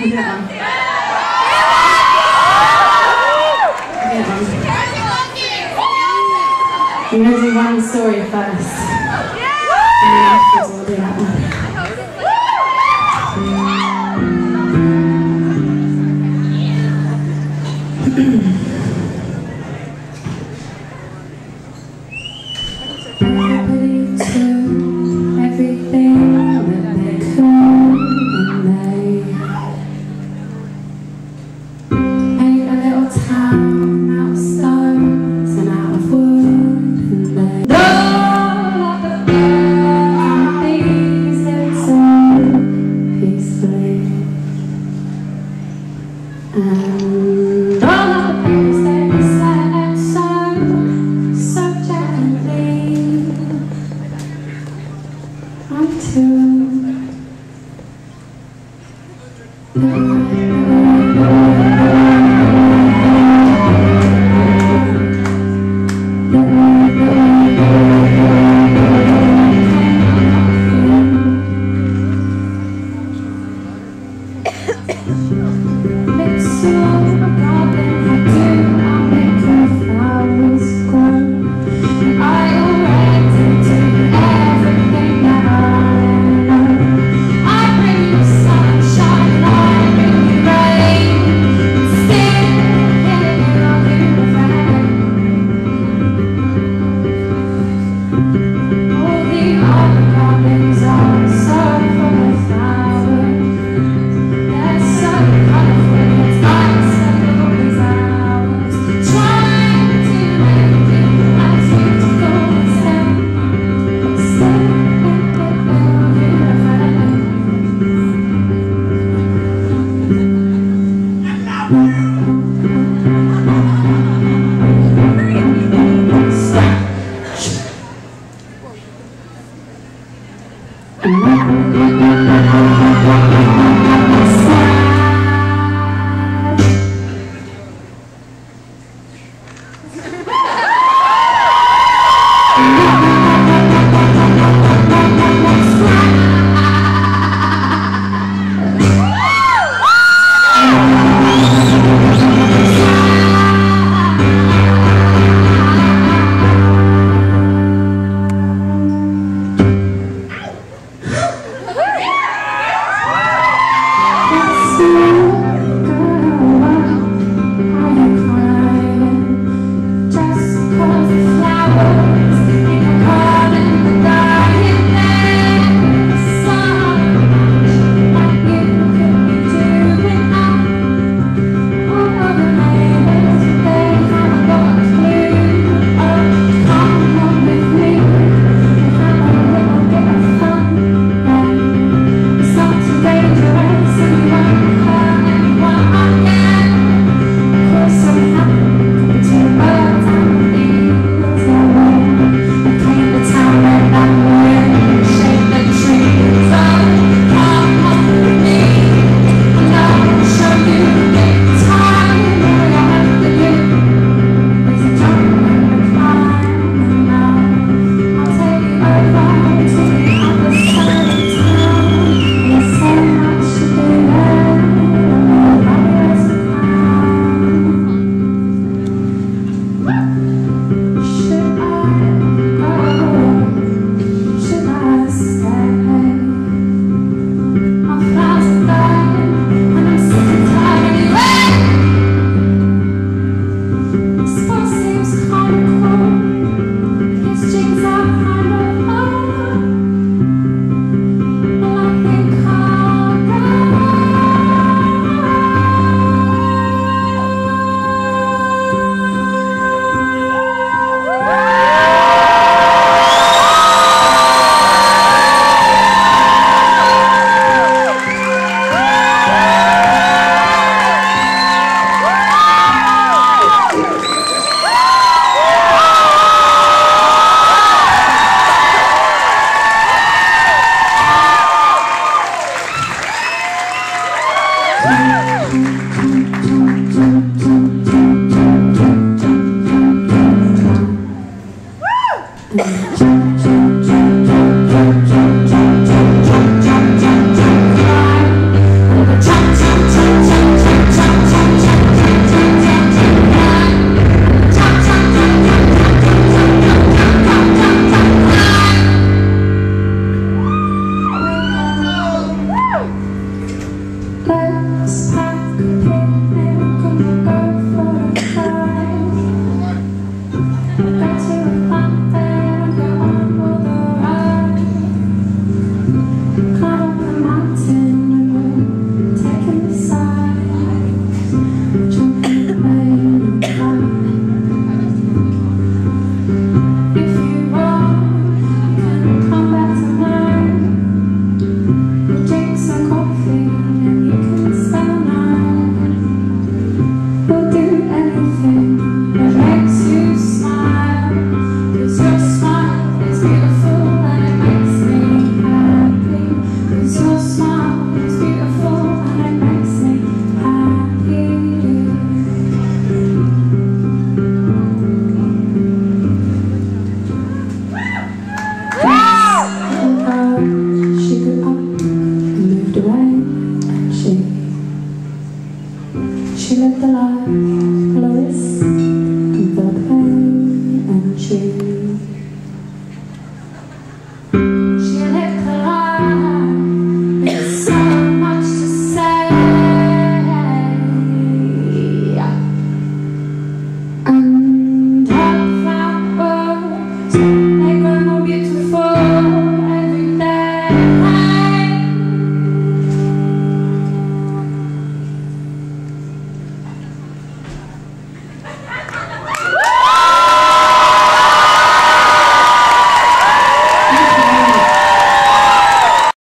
Kulihan. We're going to do one story first. Yeah! Thank you. Let's Mm-hmm.